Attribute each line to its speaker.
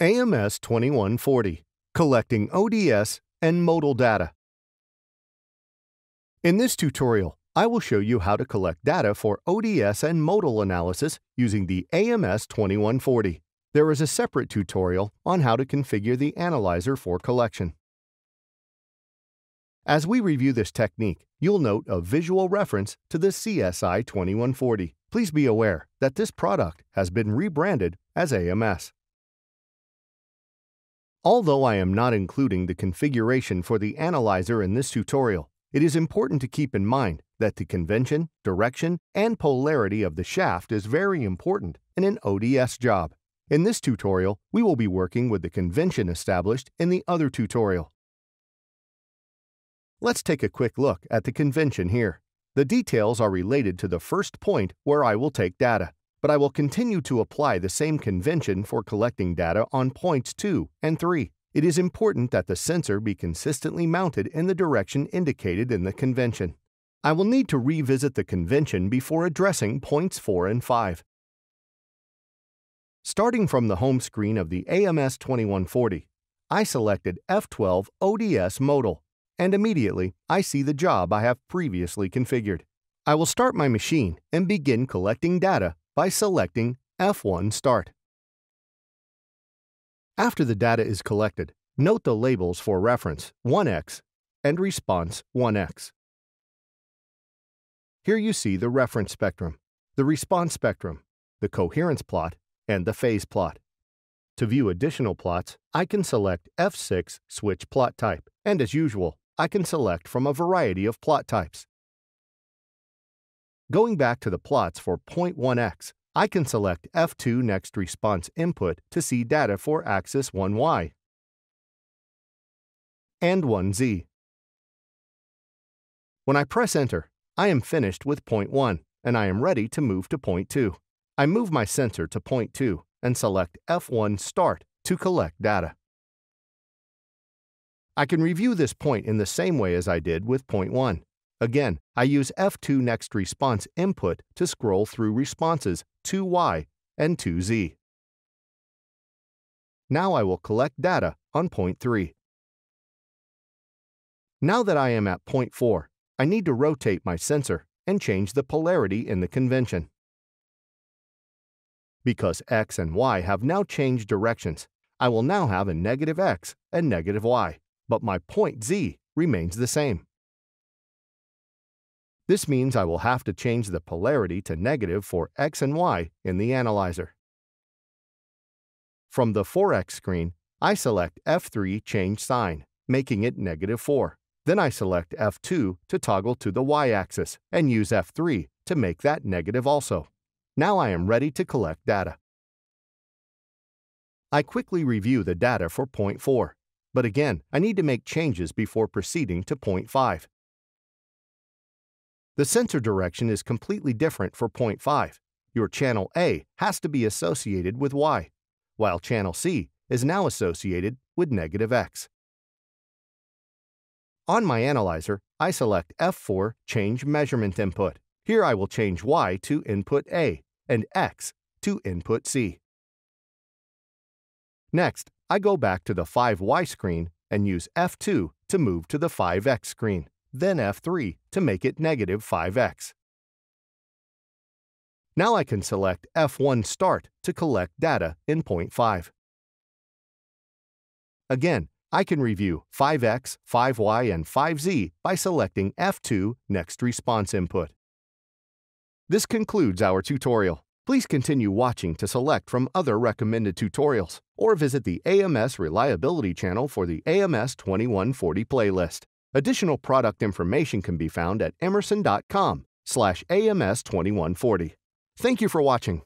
Speaker 1: AMS 2140, collecting ODS and modal data. In this tutorial, I will show you how to collect data for ODS and modal analysis using the AMS 2140. There is a separate tutorial on how to configure the analyzer for collection. As we review this technique, you'll note a visual reference to the CSI 2140. Please be aware that this product has been rebranded as AMS. Although I am not including the configuration for the analyzer in this tutorial, it is important to keep in mind that the convention, direction, and polarity of the shaft is very important in an ODS job. In this tutorial, we will be working with the convention established in the other tutorial. Let's take a quick look at the convention here. The details are related to the first point where I will take data but I will continue to apply the same convention for collecting data on points 2 and 3. It is important that the sensor be consistently mounted in the direction indicated in the convention. I will need to revisit the convention before addressing points 4 and 5. Starting from the home screen of the AMS 2140, I selected F12 ODS modal, and immediately I see the job I have previously configured. I will start my machine and begin collecting data by selecting F1 Start. After the data is collected, note the labels for reference 1x and response 1x. Here you see the reference spectrum, the response spectrum, the coherence plot, and the phase plot. To view additional plots, I can select F6 Switch Plot Type, and as usual, I can select from a variety of plot types. Going back to the plots for point 1x, I can select F2 Next Response Input to see data for axis 1y and 1z. When I press Enter, I am finished with point 1, and I am ready to move to point 2. I move my sensor to point 2 and select F1 Start to collect data. I can review this point in the same way as I did with point 1. Again, I use F2 Next Response input to scroll through responses 2y and 2z. Now I will collect data on point 3. Now that I am at point 4, I need to rotate my sensor and change the polarity in the convention. Because x and y have now changed directions, I will now have a negative x and negative y, but my point z remains the same. This means I will have to change the polarity to negative for x and y in the analyzer. From the 4x screen, I select F3 Change Sign, making it negative 4. Then I select F2 to toggle to the y-axis and use F3 to make that negative also. Now I am ready to collect data. I quickly review the data for point 4, but again, I need to make changes before proceeding to point 5. The sensor direction is completely different for point 5. Your channel A has to be associated with Y, while channel C is now associated with negative X. On my analyzer, I select F4 Change Measurement Input. Here I will change Y to input A and X to input C. Next, I go back to the 5Y screen and use F2 to move to the 5X screen then F3 to make it negative 5x. Now I can select F1 Start to collect data in point 5. Again, I can review 5x, 5y, and 5z by selecting F2 Next Response Input. This concludes our tutorial. Please continue watching to select from other recommended tutorials, or visit the AMS Reliability channel for the AMS 2140 playlist. Additional product information can be found at emerson.com slash AMS2140. Thank you for watching.